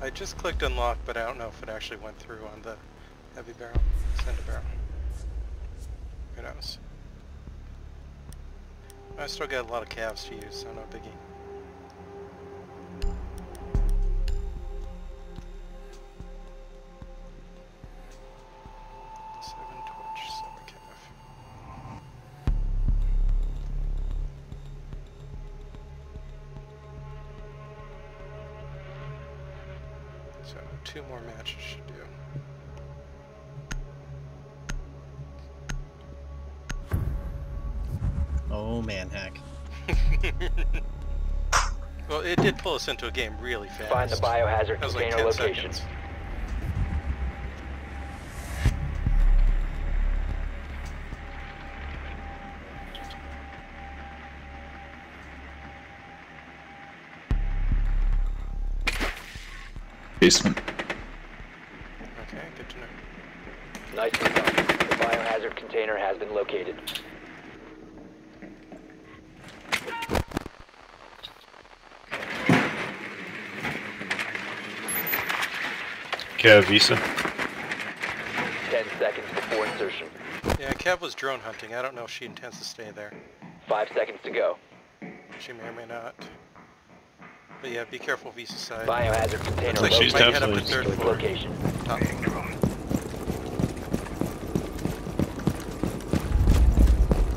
I just clicked unlock, but I don't know if it actually went through on the heavy barrel, center barrel. Who knows? I still got a lot of calves to use, so no biggie. Well, it did pull us into a game really fast. Find the biohazard That was like container 10 location. seconds. Basement. Okay, good to know. Nicely done. The biohazard container has been located. Cav Visa. Ten seconds before insertion. Yeah, Kev was drone hunting. I don't know if she intends to stay there. Five seconds to go. She may or may not. But yeah, be careful Visa side. Biohazard container like she's located. Might head up to definitely- third floor. location. Top.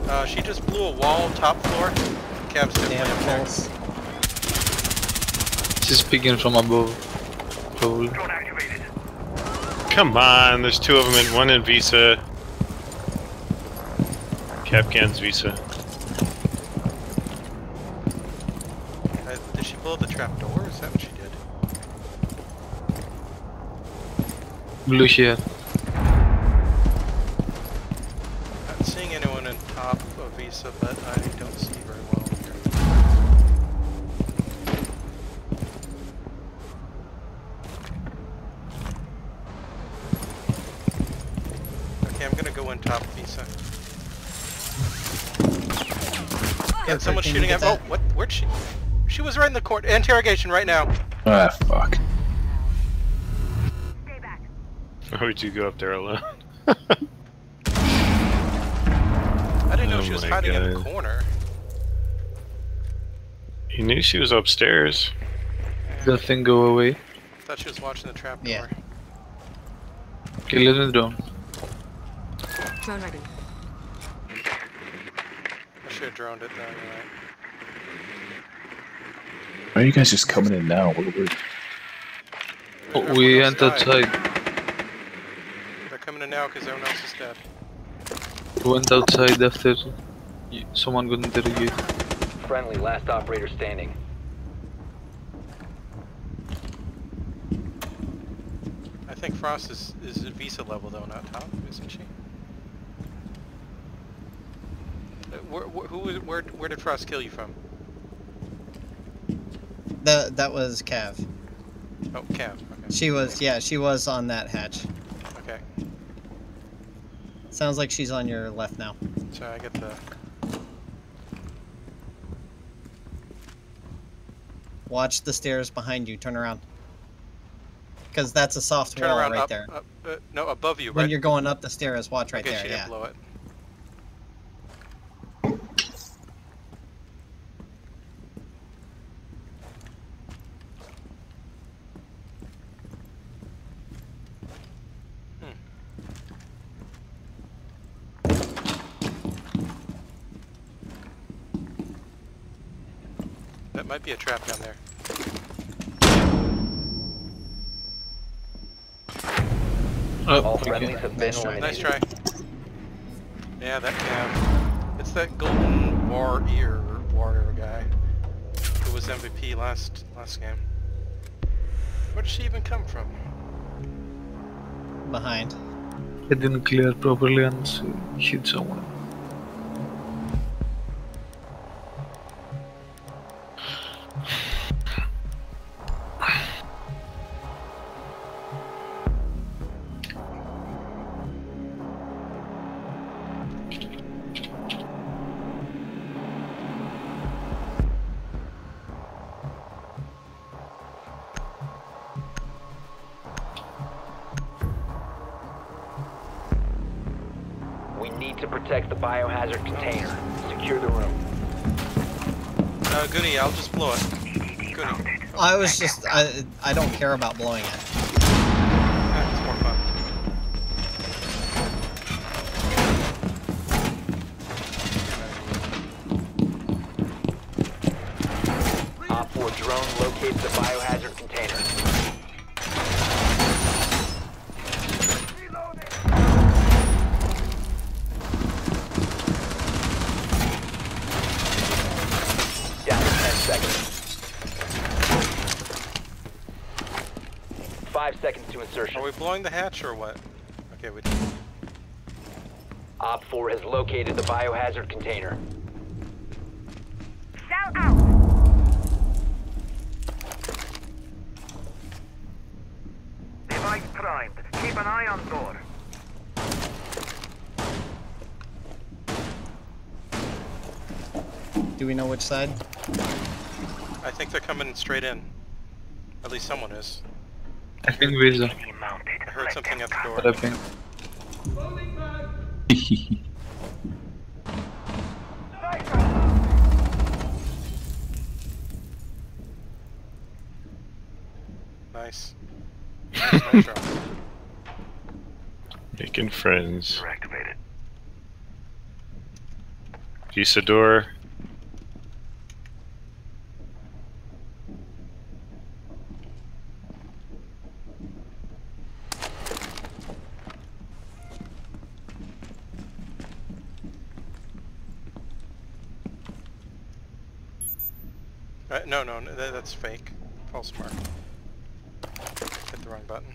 Uh, she just blew a wall top floor. Kev's definitely Damn up there. She's peeking from above. Probably. Come on, there's two of them in one in Visa. Capcan's Visa. Uh, did she blow the trap door? Is that what she did? Blue here. Not seeing anyone in top of Visa, but I don't see very well here. Okay, I'm gonna go in top of Visa. Yeah, Yeah, someone's can you shooting get at. Oh, what? Where'd she? She was right in the court. Interrogation right now. Ah, fuck. Why would you go up there alone? I didn't know Oh she was my hiding in the corner. You knew she was upstairs. The thing go away. thought she was watching the trap door. Yeah. Okay, let me drone. Drone ready. I should have droned it though. You're. Why are you guys just coming in now? What, what, Oh, we else went died. outside. They're coming in now because everyone else is dead. We went outside after y- someone got interrogated. Friendly, last operator standing. I think Frost is is at Visa level though, not top, isn't she? Uh, Where, who, where, where did Frost kill you from? That that was Cav. Oh, Cav. Okay. She was yeah, she was on that hatch. Okay. Sounds like she's on your left now. So I get the. Watch the stairs behind you. Turn around. Because that's a soft Turn wall around right up, there. up uh, no, above you, When right? you're going up the stairs, watch right okay, there. she Yeah. didn't blow it. Might be a trap down there. Oh, All okay. friendlies have been Nice try. Nice try. Yeah, that cam. It's that golden warrior warrior guy who was MVP last last game. Where did she even come from? Behind. I didn't clear properly and s- hit someone. Protect the biohazard container. Secure the room. Uh, Goonie, I'll just blow it. Goonie. I was just, I, I don't care about blowing it. It's more fun. Op 4 drone locates the biohazard container. Five seconds to insertion. Are we blowing the hatch or what? Okay, we did. Op 4 has located the biohazard container. Sell out! Device primed. Keep an eye on door. Do we know which side? I think they're coming straight in. At least someone is. I think Visa. Enemy mounted. I heard something at the But I door. think. Nice. nice. Making friends. Activated. Visa door. Uh, no, no, no that, that's fake. False mark. Hit the wrong button.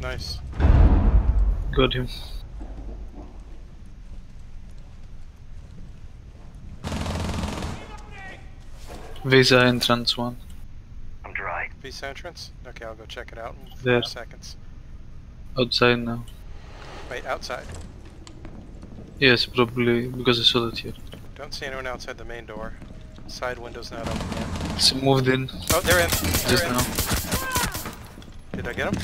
Nice. Got him. Visa entrance one. I'm dry. Visa entrance? Okay, I'll go check it out in four There. seconds. Outside now. Wait, outside. Yes, probably because I saw that here. Don't see anyone outside the main door. Side window's not open yet. It's moved in Oh, they're in. They're just in. now. Did I get them?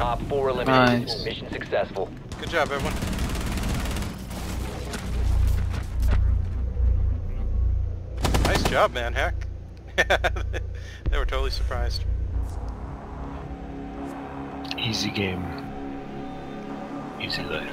Op 4 eliminated. Nice. Mission successful. Good job, everyone. Job, man, Heck. they were totally surprised. Easy game. Easy life.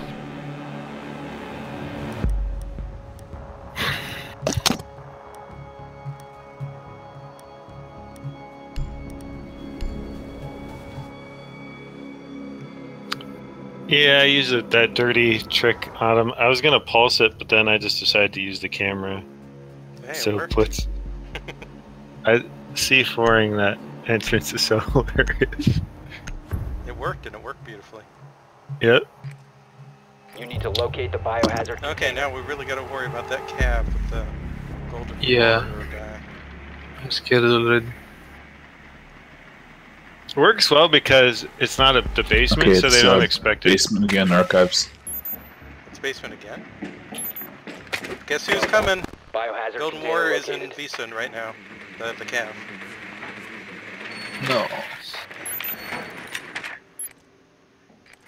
Yeah, I used it, that dirty trick on him. I was gonna pulse it, but then I just decided to use the camera. Hey, it so worked. puts. I C4ing that entrance is so hilarious. It worked, and it worked beautifully. Yep. You need to locate the biohazard Okay, container. now we really gotta worry about that Cav with the golden Yeah. warrior guy. I'm scared already. Works well because it's not a, the basement, Okay, so they don't uh, expect it. Basement again, archives. It's basement again. Guess who's coming? Biohazard Golden Warrior is in Visa right now. The, the Cav. No.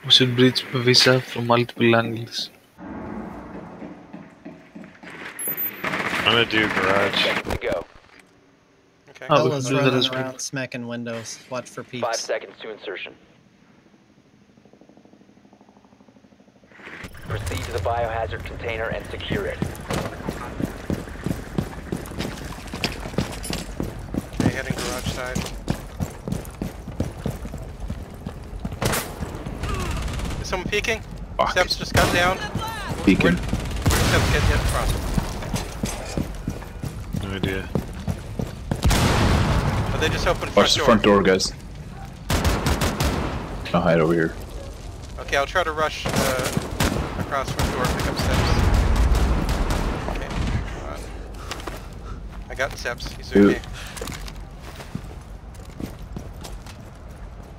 We should breach Visa from multiple angles. I'm gonna do garage. Seconds to go. Okay. Oh, Bella's we do that running as well. around smacking windows. Watch for Five seconds to insertion. Proceed to the biohazard container and secure it. Okay, heading garage side. Is someone peeking? Fuck. Steps just got down. Peeking. Where Steps get hit from? No idea. But they just opened front Watch the door. front door, guys. I'll hide over here. Okay, I'll try to rush uh, across the front door, and pick up steps. Okay. I got steps. He's Dude.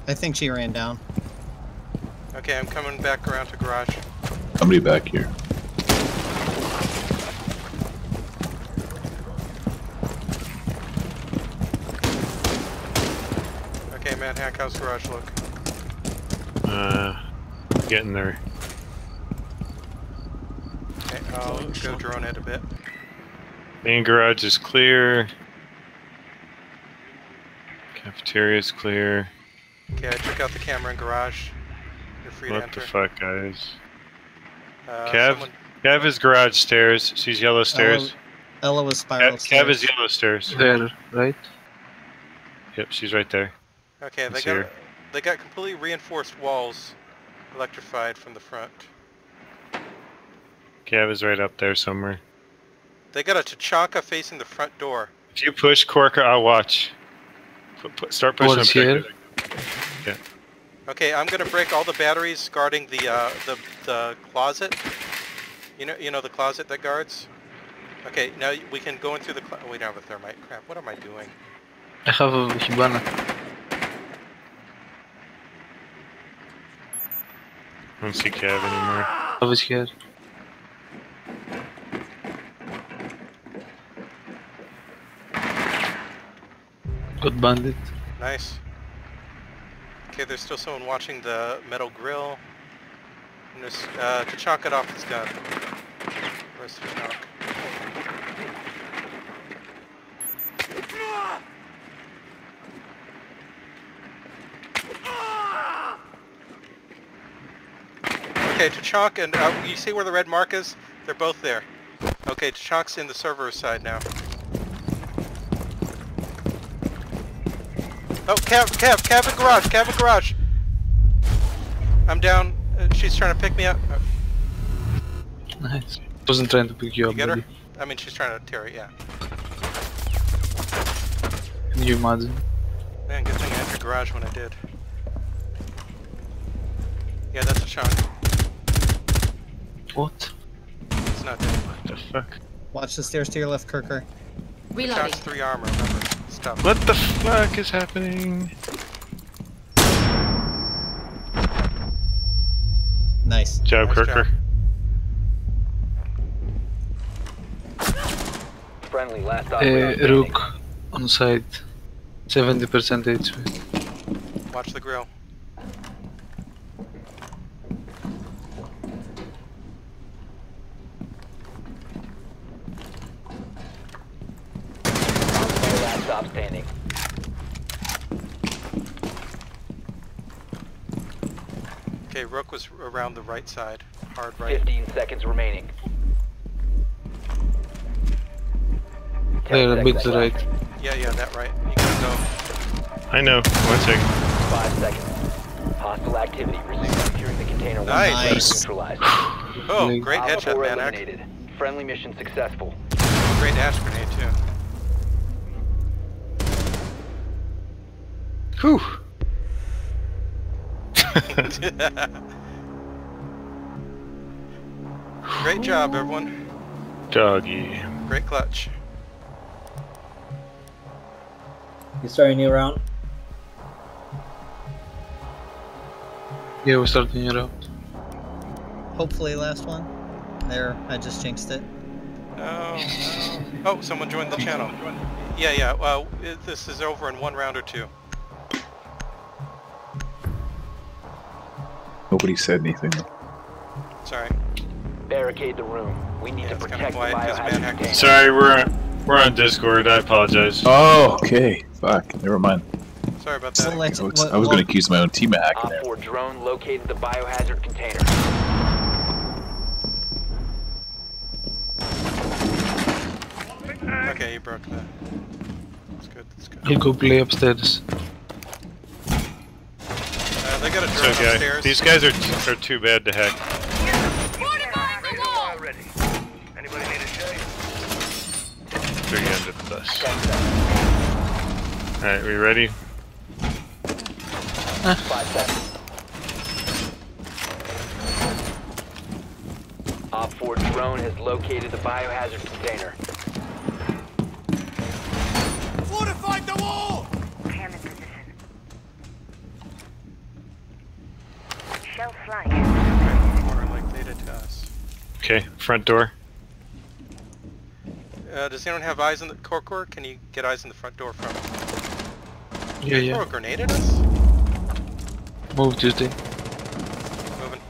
I think she ran down. Okay, I'm coming back around to garage. Somebody back here. Okay, man, hack how's garage look? Uh, getting there. Okay, I'll go drone it a bit. Main garage is clear. Cafeteria is clear. Okay, I took out the camera in garage. You're free to What the fuck, guys? Uh, Cav? someone- Cav is garage stairs. She's yellow stairs. Ela was spiral Cav, Cav is yellow stairs. There, right? Yep, she's right there. Okay, they Let's got hear. they got completely reinforced walls, electrified from the front. Cav is right up there somewhere. They got a Tachanka facing the front door. If you push Corker, I'll watch. Pu- pu- start pushing What's him. here? Okay, I'm gonna break all the batteries guarding the uh, the the closet. You know, you know the closet that guards. Okay, now we can go in through the. Cl- oh, we don't have a thermite. Crap! What am I doing? I have a Hibana. I don't see Cav anymore. I was here. Got bandit. Nice. Okay, there's still someone watching the metal grill. And there's uh, Tachanka off his gun. Where's Tachanka? Okay, Tachank and uh, you see where the red mark is? They're both there. Okay, Tachank's in the server side now. Oh, Cav, Cav, Cav in garage, Cav in garage. I'm down. Uh, she's trying to pick me up. Uh, Nice. Wasn't trying to pick you you up, get her? buddy. I mean, she's trying to tear it, yeah. Can you imagine? Man, good thing I had entered garage when I did. Yeah, that's a shot. What? It's not dead. What the fuck? Watch the stairs to your left, Kirker. Reloading. Chunk's three armor, remember. It's tough. What the fuck is happening? Nice. Job, Nice Kirker. job. Friendly, last Uh. Rook on side. 70% HP. Watch the grill. Last stop standing. Okay, Rook was around the right side. Hard right. 15 seconds remaining. There, a 10 to the left. right. Yeah, yeah, that right. You gotta go. I know. One second. Five seconds. Hostile activity. Resume securing the container once Nice. Nice. neutralized. Oh, great Op headshot, man. eliminated. Friendly mission successful. Great dash grenade, too. Whew. Great job, everyone. Doggy. Great clutch. You start a new round? Yeah, we're starting it out. Hopefully last one. There, I just jinxed it. No, no. Oh, someone joined the channel. Yeah, yeah. Well, it, this is over in one round or two. Nobody said anything. Sorry. Barricade the room. We need Yeah, to it's kinda protect the quiet 'cause biohazard Manhack- container. Sorry, we're we're on Discord. I apologize. Oh, okay. Fuck. Never mind. Sorry about that. let's- I was, I was going to what- accuse my own team of hacking Op 4 drone located the biohazard container. Okay, you broke that. That's good, that's good. I'll go play upstairs. Uh, they got a drone okay. upstairs. These guys are t- are too bad to hack. Ready to fire ready. Anybody need a shave? Three under the bus. 10 seconds. All right, we ready? 5 seconds. Op 4 drone has located the biohazard container. Cam in position. Shell flight. Okay, front door. Uh, does anyone have eyes in the core core? Can you get eyes in the front door from? Yeah, Throw yeah. a grenade at us? Move Tuesday. Moving.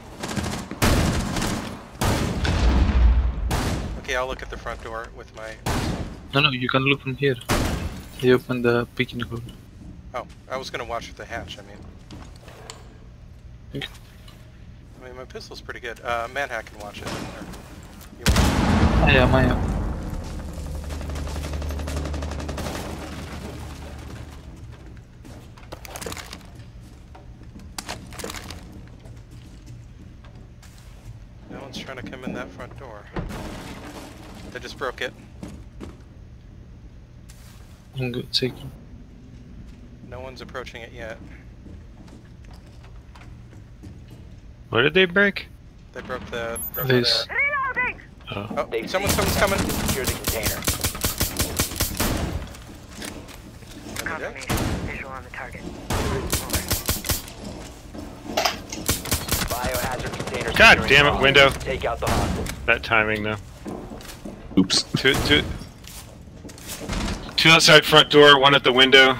Okay, I'll look at the front door with my. No, no, you can look from here. They open the picking hole. Oh, I was gonna watch the hatch. I mean. Okay. I mean, my pistol's pretty good. Uh, Manhack can watch it. I am, I am. Front door. They just broke it. I'm good, taking. No one's approaching it yet. What did they break? They broke the. Broke This. Reloading! Oh. oh, They've someone, someone's coming. Secure the container. Confirmation. Visual on the target. Biohazard container. God damn it, window. Take out the hostiles. That timing though. Oops. Two, two, two outside front door, one at the window.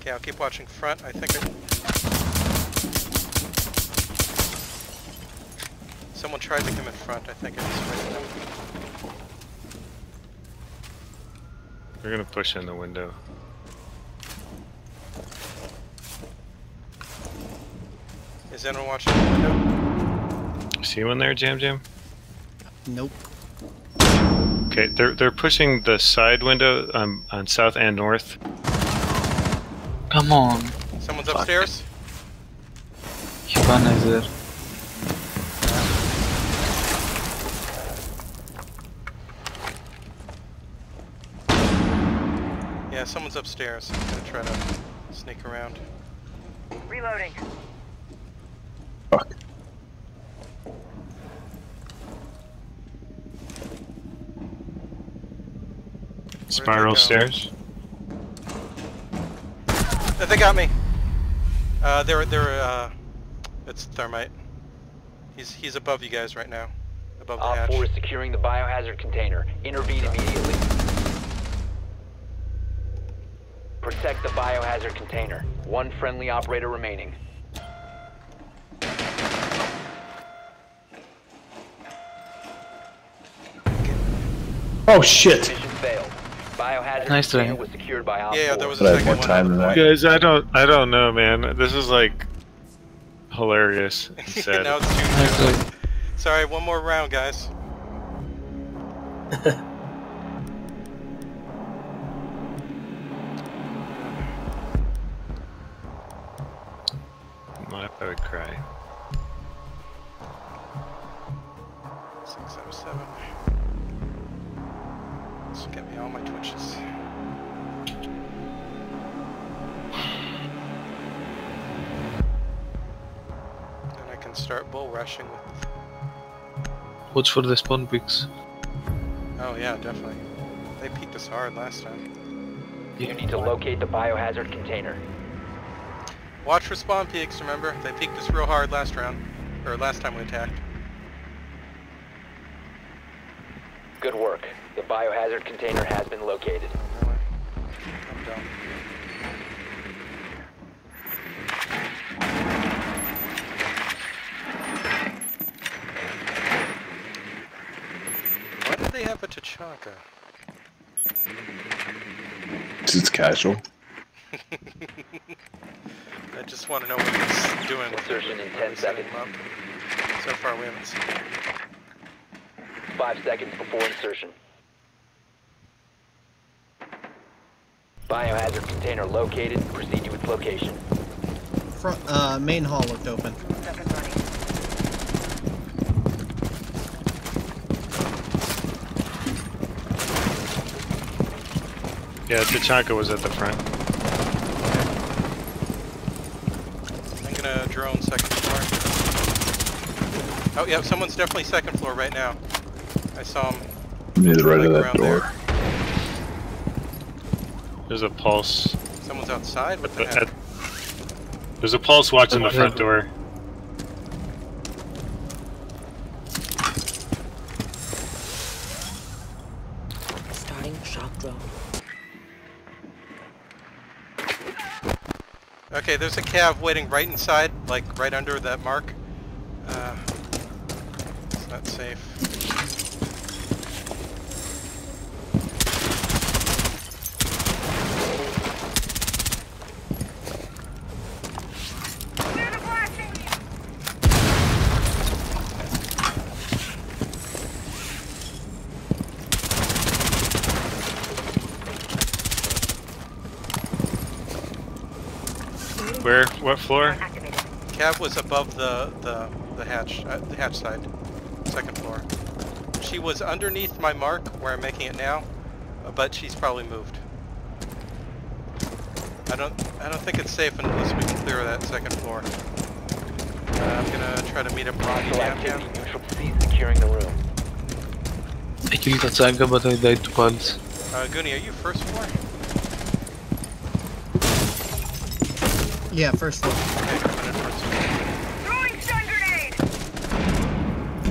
Okay, I'll keep watching front. I think I... Someone tried to come in front. I think I just them. They're gonna push in the window. Is anyone watching the window? See one there, Jam Jam? Nope. Okay, they're they're pushing the side window um, on south and north. Come on. Someone's upstairs? Hibana is there. Yeah, someone's upstairs. I'm gonna try to sneak around. Reloading. Spiral go? stairs. They got me. Uh, they're they're uh, it's thermite. He's he's above you guys right now, above the Op hatch. 4 is securing the biohazard container. Intervene immediately. Protect the biohazard container. One friendly operator remaining. Oh shit! Mission failed. Biohazard Nice container was secured by Op Yeah, there was a But I second more one. time than that. Guys, I don't I don't know, man. This is like hilarious. sad. now it's two. Nice try. Sorry, one more round, guys. I would cry. Six out of seven. This will get me all my twitches. Then I can start bull rushing with. Watch for the spawn peeks. Oh yeah, definitely. They peeked us hard last time. You need to locate the biohazard container. Watch for spawn peeks. Remember, they peeked us real hard last round, or last time we attacked. Good work. The biohazard container has been located. I'm dumb. Why did they have a Tachanka? It's casual. I just want to know what he's doing with it. Insertion in when 10 we set him seconds. So far, we haven't seen it. Five seconds before insertion. Biohazard container located. Proceed to its location. Front, uh, main hall looked open. Up and running. Yeah, Tachanka was at the front. I'm gonna drone second floor. Oh, yeah, someone's definitely second floor right now. I saw him. Near the right Like of that around door. there. There's a pulse. Someone's outside? What the, heck? There's a pulse watching the front door. Starting shock drone. Okay, there's a cav waiting right inside, like right under that mark. Uh, it's not safe. What floor? Activated. Cav was above the the the hatch, uh, the hatch side, second floor. She was underneath my mark where I'm making it now, but she's probably moved. I don't I don't think it's safe unless we clear that second floor. Uh, I'm gonna try to meet him on Hostile down activity neutral. Cease securing the room. I killed Katsaga, but I died to Pulse. Uh, Goonie, are you first floor? Yeah, first floor. I'm in first floor. Throwing stun grenade!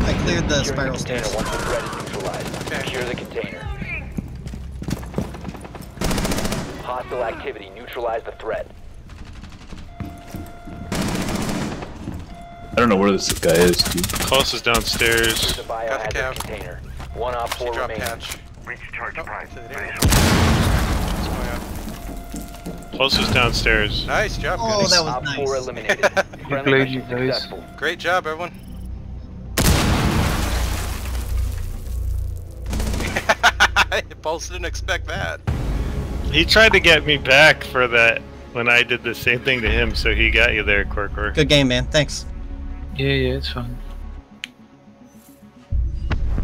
I cleared the Securing spiral the container stairs. once the threat is neutralized. Okay. Secure the container. Hostile activity. Neutralize the threat. I don't know where this guy is, dude. Pulse is downstairs. Secure the Got the biohazard container. One op She four dropped remaining. hatch. Reach charge Oh, prime. On? Pulse is downstairs. Nice job, Oh, Goonie. that was Op four nice. eliminated. Friendly played you guys. Great job, everyone. Pulse didn't expect that. He tried to get me back for that when I did the same thing to him, so he got you there, Corkor. Good game, man. Thanks. Yeah, yeah, it's fine.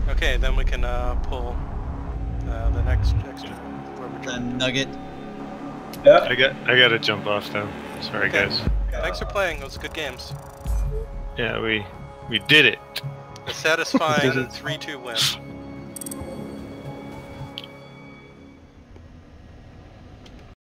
Okay, then we can uh, pull uh, the next extra. where The drop. nugget. Yeah. I got I gotta jump off now. Sorry Okay. guys. Thanks for playing. Those good games. Yeah, we we did it. A satisfying 3-2 win.